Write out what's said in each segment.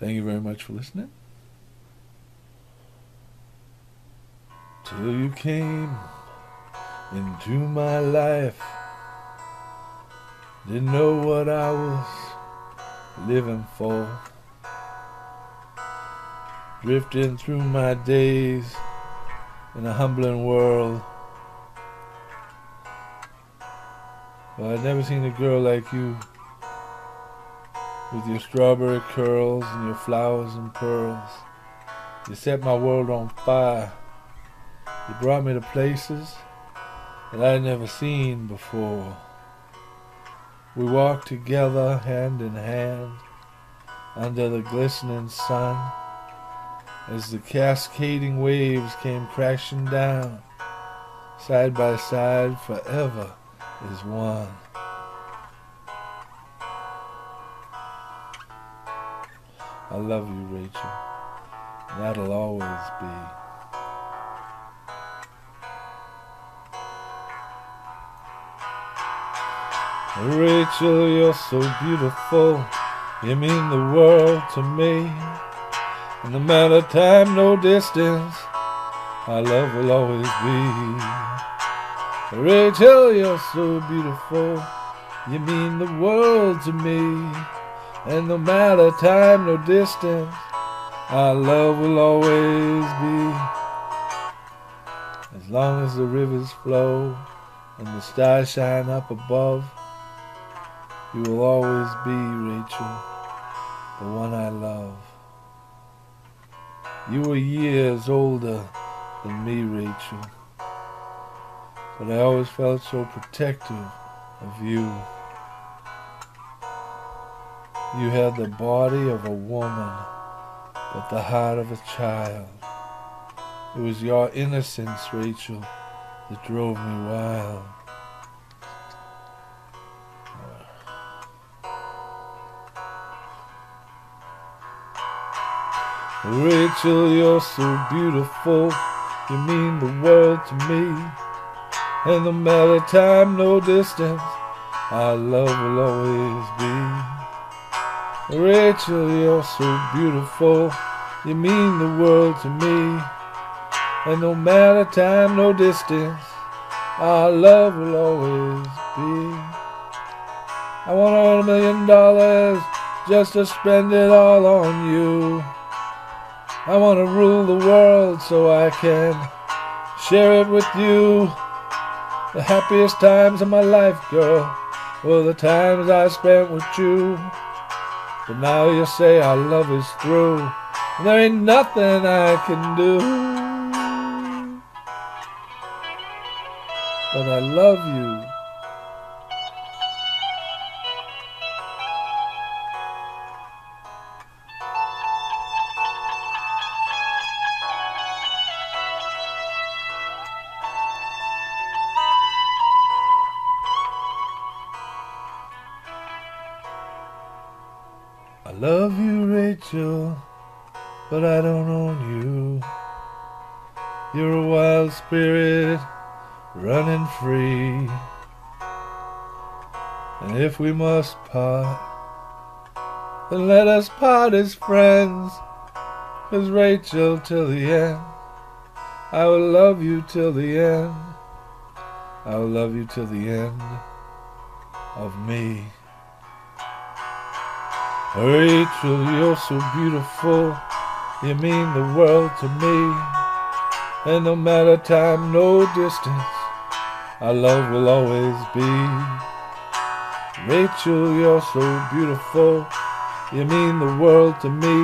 Thank you very much for listening. Till you came into my life. Didn't know what I was living for. Drifting through my days in a humbling world. But I'd never seen a girl like you with your strawberry curls and your flowers and pearls. You set my world on fire. You brought me to places that I'd never seen before. We walked together hand in hand under the glistening sun as the cascading waves came crashing down, side by side forever is one. I love you, Rachel. That'll always be. Rachel, you're so beautiful. You mean the world to me. And no matter time, no distance, our love will always be. Rachel, you're so beautiful. You mean the world to me. And no matter time, no distance, our love will always be. As long as the rivers flow and the stars shine up above, you will always be, Rachel, the one I love. You were years older than me, Rachel, but I always felt so protective of you. You had the body of a woman, but the heart of a child. It was your innocence, Rachel, that drove me wild. Rachel, you're so beautiful. You mean the world to me. And no matter time, no distance, our love will always be. Rachel, you're so beautiful. You mean the world to me. And no matter time, no distance, our love will always be. I want a million dollars just to spend it all on you. I want to rule the world so I can share it with you. The happiest times of my life, girl, were the times I spent with you. But now you say our love is through, and there ain't nothing I can do. But I love you. I love you, Rachel, but I don't own you. You're a wild spirit running free. And if we must part, then let us part as friends. Cause Rachel, till the end, I will love you till the end. I will love you till the end of me. Rachel, you're so beautiful. You mean the world to me. And no matter time, no distance, our love will always be. Rachel, you're so beautiful. You mean the world to me.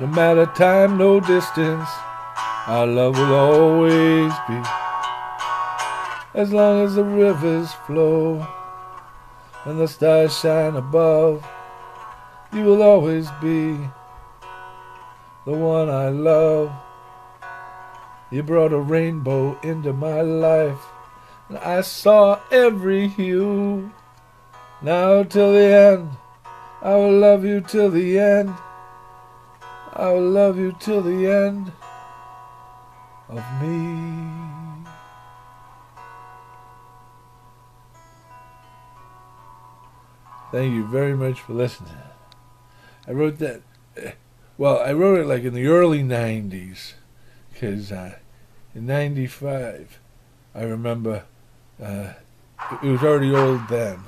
No matter time, no distance, our love will always be. As long as the rivers flow and the stars shine above, you will always be the one I love. You brought a rainbow into my life, and I saw every hue. Now till the end, I will love you till the end. I will love you till the end of me. Thank you very much for listening. I wrote that. uh, Well, I wrote it like in the early '90s, because uh, in '95, I remember uh, it was already old then.